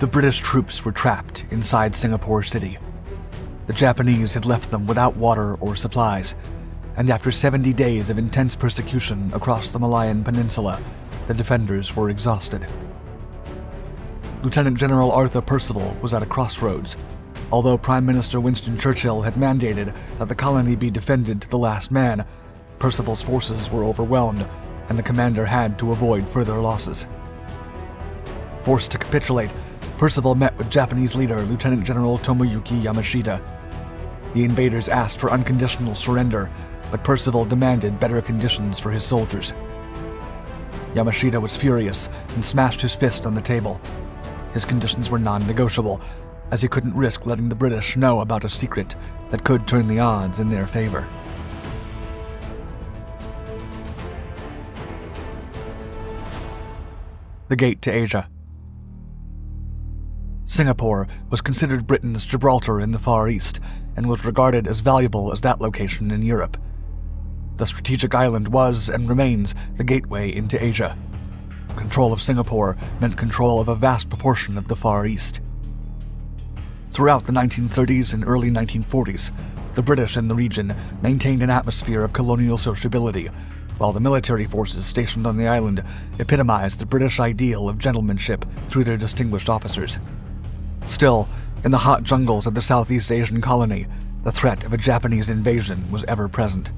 The British troops were trapped inside Singapore City. The Japanese had left them without water or supplies, and after 70 days of intense persecution across the Malayan Peninsula, the defenders were exhausted. Lieutenant General Arthur Percival was at a crossroads. Although Prime Minister Winston Churchill had mandated that the colony be defended to the last man, Percival's forces were overwhelmed, and the commander had to avoid further losses. Forced to capitulate, Percival met with Japanese leader Lieutenant General Tomoyuki Yamashita. The invaders asked for unconditional surrender, but Percival demanded better conditions for his soldiers. Yamashita was furious and smashed his fist on the table. His conditions were non negotiable, as he couldn't risk letting the British know about a secret that could turn the odds in their favor. The Gate to Asia. Singapore was considered Britain's Gibraltar in the Far East and was regarded as valuable as that location in Europe. The strategic island was and remains the gateway into Asia. Control of Singapore meant control of a vast proportion of the Far East. Throughout the 1930s and early 1940s, the British in the region maintained an atmosphere of colonial sociability, while the military forces stationed on the island epitomized the British ideal of gentlemanship through their distinguished officers. Still, in the hot jungles of the Southeast Asian colony, the threat of a Japanese invasion was ever present.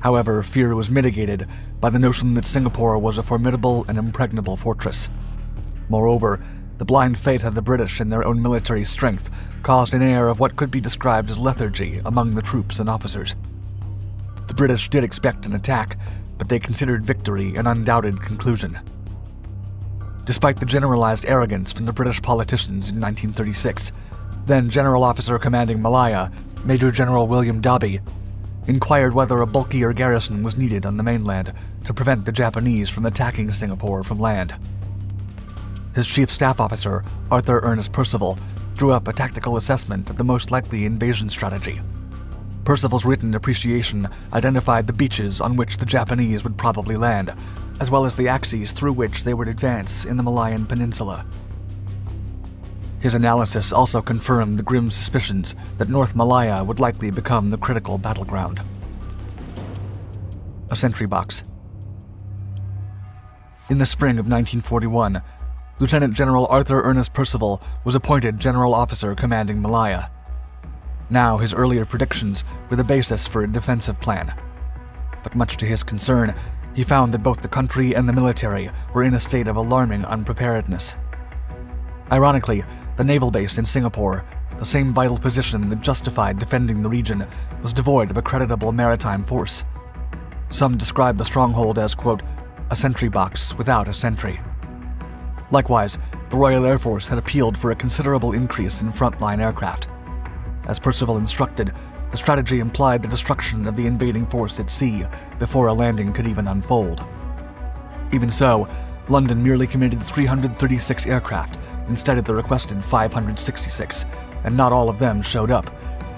However, fear was mitigated by the notion that Singapore was a formidable and impregnable fortress. Moreover, the blind faith of the British in their own military strength caused an air of what could be described as lethargy among the troops and officers. The British did expect an attack, but they considered victory an undoubted conclusion. Despite the generalized arrogance from the British politicians in 1936, then General Officer Commanding Malaya, Major General William Dobbie, inquired whether a bulkier garrison was needed on the mainland to prevent the Japanese from attacking Singapore from land. His chief staff officer, Arthur Ernest Percival, drew up a tactical assessment of the most likely invasion strategy. Percival's written appreciation identified the beaches on which the Japanese would probably land, as well as the axes through which they would advance in the Malayan Peninsula. His analysis also confirmed the grim suspicions that North Malaya would likely become the critical battleground. A sentry box. In the spring of 1941, Lieutenant General Arthur Ernest Percival was appointed General Officer commanding Malaya. Now, his earlier predictions were the basis for a defensive plan. But much to his concern, he found that both the country and the military were in a state of alarming unpreparedness. Ironically, the naval base in Singapore, the same vital position that justified defending the region, was devoid of a creditable maritime force. Some described the stronghold as, quote, a sentry box without a sentry. Likewise, the Royal Air Force had appealed for a considerable increase in frontline aircraft. As Percival instructed, the strategy implied the destruction of the invading force at sea before a landing could even unfold. Even so, London merely committed 336 aircraft instead of the requested 566, and not all of them showed up,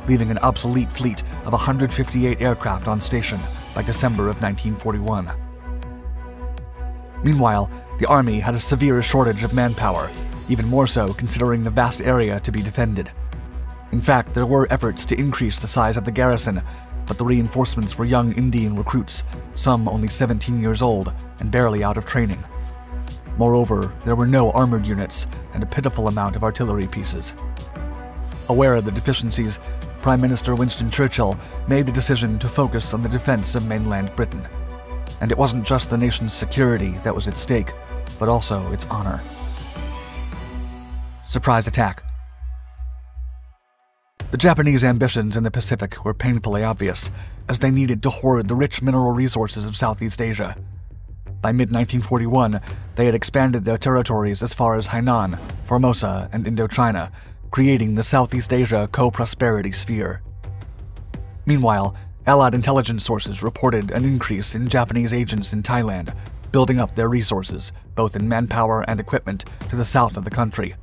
leaving an obsolete fleet of 158 aircraft on station by December of 1941. Meanwhile, the Army had a severe shortage of manpower, even more so considering the vast area to be defended. In fact, there were efforts to increase the size of the garrison, but the reinforcements were young Indian recruits, some only 17 years old and barely out of training. Moreover, there were no armored units and a pitiful amount of artillery pieces. Aware of the deficiencies, Prime Minister Winston Churchill made the decision to focus on the defense of mainland Britain. And it wasn't just the nation's security that was at stake, but also its honor. Surprise attack. The Japanese ambitions in the Pacific were painfully obvious, as they needed to hoard the rich mineral resources of Southeast Asia. By mid 1941, they had expanded their territories as far as Hainan, Formosa, and Indochina, creating the Southeast Asia co prosperity sphere. Meanwhile, Allied intelligence sources reported an increase in Japanese agents in Thailand, building up their resources, both in manpower and equipment, to the south of the country.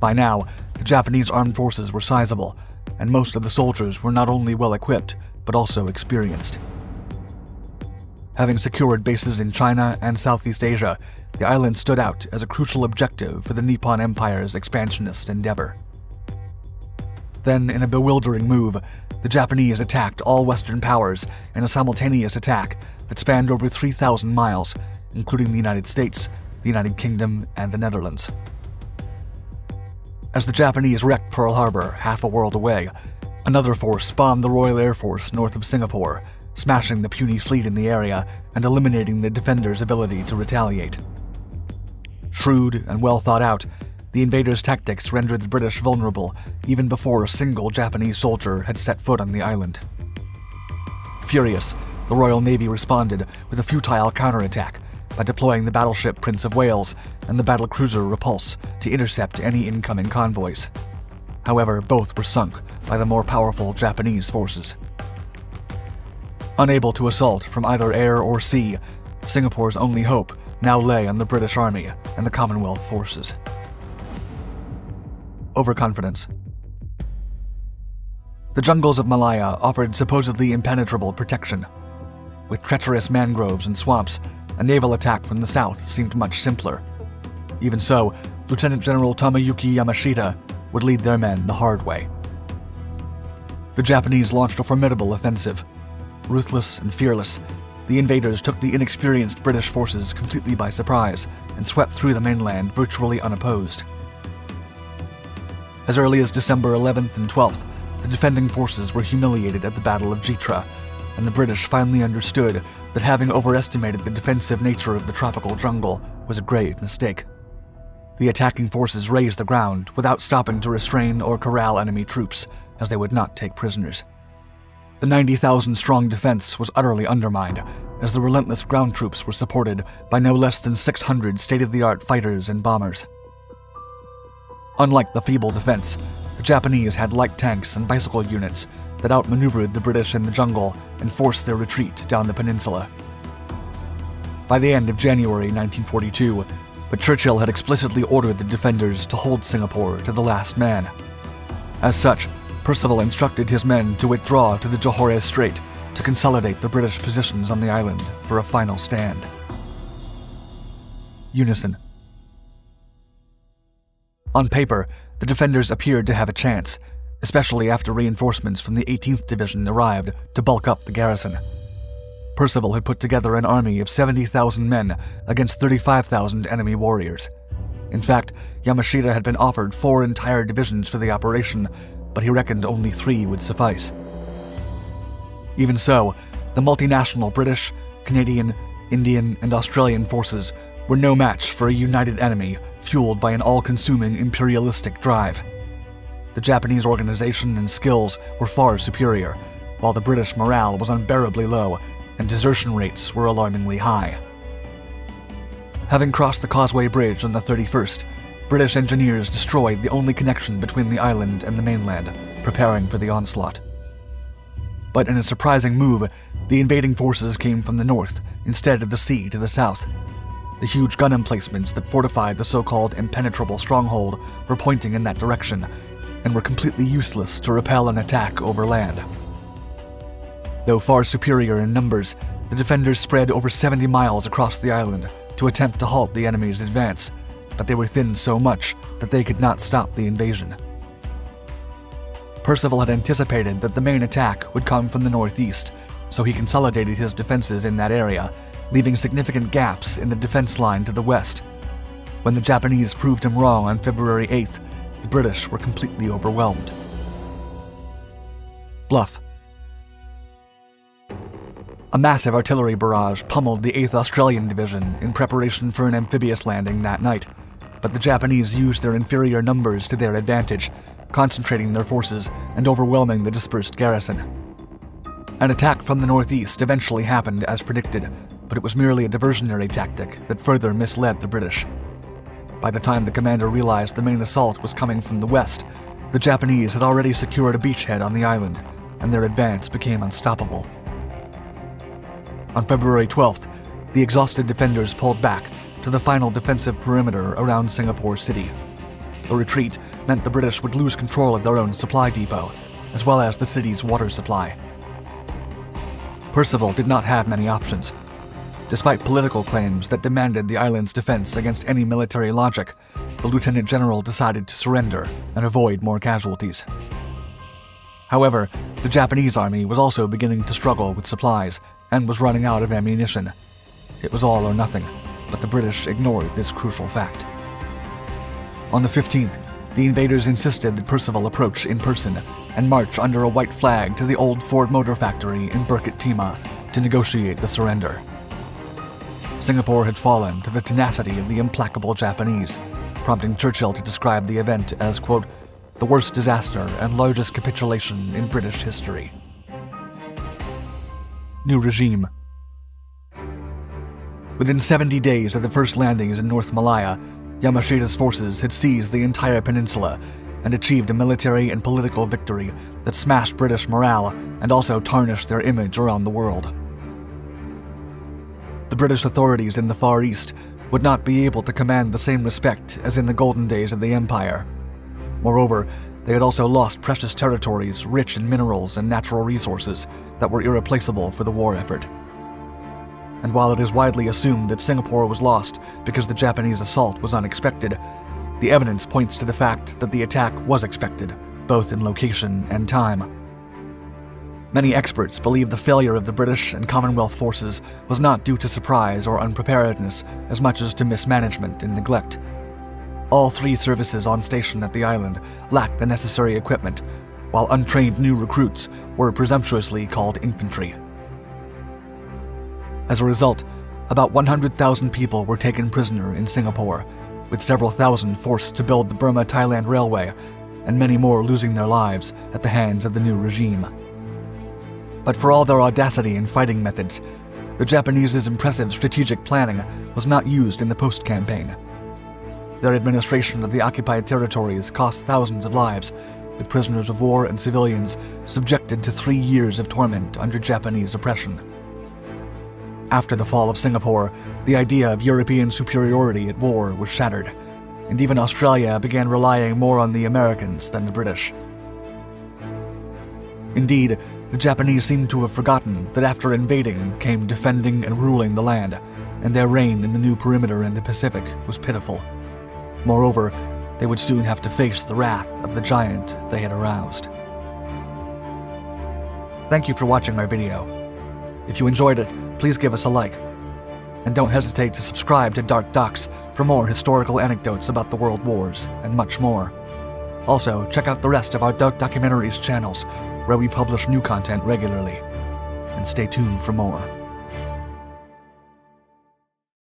By now, the Japanese armed forces were sizable, and most of the soldiers were not only well equipped, but also experienced. Having secured bases in China and Southeast Asia, the island stood out as a crucial objective for the Nippon Empire's expansionist endeavor. Then, in a bewildering move, the Japanese attacked all Western powers in a simultaneous attack that spanned over 3,000 miles, including the United States, the United Kingdom, and the Netherlands. As the Japanese wrecked Pearl Harbor half a world away, another force bombed the Royal Air Force north of Singapore, smashing the puny fleet in the area and eliminating the defenders' ability to retaliate. Shrewd and well thought out, the invaders' tactics rendered the British vulnerable even before a single Japanese soldier had set foot on the island. Furious, the Royal Navy responded with a futile counterattack by deploying the battleship Prince of Wales and the battlecruiser Repulse to intercept any incoming convoys. However, both were sunk by the more powerful Japanese forces. Unable to assault from either air or sea, Singapore's only hope now lay on the British Army and the Commonwealth forces. Overconfidence. The jungles of Malaya offered supposedly impenetrable protection. With treacherous mangroves and swamps, a naval attack from the south seemed much simpler. Even so, Lieutenant General Tomoyuki Yamashita would lead their men the hard way. The Japanese launched a formidable offensive. Ruthless and fearless, the invaders took the inexperienced British forces completely by surprise and swept through the mainland virtually unopposed. As early as December 11th and 12th, the defending forces were humiliated at the Battle of Jitra, and the British finally understood that having overestimated the defensive nature of the tropical jungle was a grave mistake. The attacking forces razed the ground without stopping to restrain or corral enemy troops, as they would not take prisoners. The 90,000 strong defense was utterly undermined, as the relentless ground troops were supported by no less than 600 state of the art fighters and bombers. Unlike the feeble defense, the Japanese had light tanks and bicycle units that outmaneuvered the British in the jungle and forced their retreat down the peninsula. By the end of January 1942, but Churchill had explicitly ordered the defenders to hold Singapore to the last man. As such, Percival instructed his men to withdraw to the Johore Strait to consolidate the British positions on the island for a final stand. Unison. On paper, the defenders appeared to have a chance, especially after reinforcements from the 18th Division arrived to bulk up the garrison. Percival had put together an army of 70,000 men against 35,000 enemy warriors. In fact, Yamashita had been offered four entire divisions for the operation, but he reckoned only three would suffice. Even so, the multinational British, Canadian, Indian, and Australian forces were no match for a united enemy fueled by an all consuming imperialistic drive. The Japanese organization and skills were far superior, while the British morale was unbearably low and desertion rates were alarmingly high. Having crossed the Causeway Bridge on the 31st, British engineers destroyed the only connection between the island and the mainland, preparing for the onslaught. But in a surprising move, the invading forces came from the north instead of the sea to the south. The huge gun emplacements that fortified the so called impenetrable stronghold were pointing in that direction, and were completely useless to repel an attack over land. Though far superior in numbers, the defenders spread over 70 miles across the island to attempt to halt the enemy's advance, but they were thinned so much that they could not stop the invasion. Percival had anticipated that the main attack would come from the northeast, so he consolidated his defenses in that area, leaving significant gaps in the defense line to the west. When the Japanese proved him wrong on February 8th, the British were completely overwhelmed. Bluff. A massive artillery barrage pummeled the 8th Australian Division in preparation for an amphibious landing that night but the Japanese used their inferior numbers to their advantage, concentrating their forces and overwhelming the dispersed garrison. An attack from the northeast eventually happened as predicted, but it was merely a diversionary tactic that further misled the British. By the time the commander realized the main assault was coming from the west, the Japanese had already secured a beachhead on the island, and their advance became unstoppable. On February 12th, the exhausted defenders pulled back to the final defensive perimeter around Singapore City. A retreat meant the British would lose control of their own supply depot, as well as the city's water supply. Percival did not have many options. Despite political claims that demanded the island's defense against any military logic, the lieutenant general decided to surrender and avoid more casualties. However, the Japanese army was also beginning to struggle with supplies and was running out of ammunition. It was all or nothing, but the British ignored this crucial fact. On the 15th, the invaders insisted that Percival approach in person and march under a white flag to the old Ford Motor Factory in Timah to negotiate the surrender. Singapore had fallen to the tenacity of the implacable Japanese, prompting Churchill to describe the event as, quote, the worst disaster and largest capitulation in British history. New regime. Within 70 days of the first landings in North Malaya, Yamashita's forces had seized the entire peninsula and achieved a military and political victory that smashed British morale and also tarnished their image around the world. The British authorities in the Far East would not be able to command the same respect as in the golden days of the Empire. Moreover, they had also lost precious territories rich in minerals and natural resources that were irreplaceable for the war effort. And while it is widely assumed that Singapore was lost because the Japanese assault was unexpected, the evidence points to the fact that the attack was expected, both in location and time. Many experts believe the failure of the British and Commonwealth forces was not due to surprise or unpreparedness as much as to mismanagement and neglect. All three services on station at the island lacked the necessary equipment, while untrained new recruits were presumptuously called infantry. As a result, about 100,000 people were taken prisoner in Singapore, with several thousand forced to build the Burma Thailand Railway, and many more losing their lives at the hands of the new regime. But for all their audacity and fighting methods, the Japanese's impressive strategic planning was not used in the post campaign. Their administration of the occupied territories cost thousands of lives, with prisoners of war and civilians subjected to three years of torment under Japanese oppression. After the fall of Singapore, the idea of European superiority at war was shattered, and even Australia began relying more on the Americans than the British. Indeed, the Japanese seem to have forgotten that after invading came defending and ruling the land, and their reign in the new perimeter in the Pacific was pitiful. Moreover, they would soon have to face the wrath of the giant they had aroused. Thank you for watching our video. If you enjoyed it, please give us a like. And don't hesitate to subscribe to Dark Docs for more historical anecdotes about the World Wars and much more. Also, check out the rest of our Dark Documentaries channels, where we publish new content regularly. And stay tuned for more.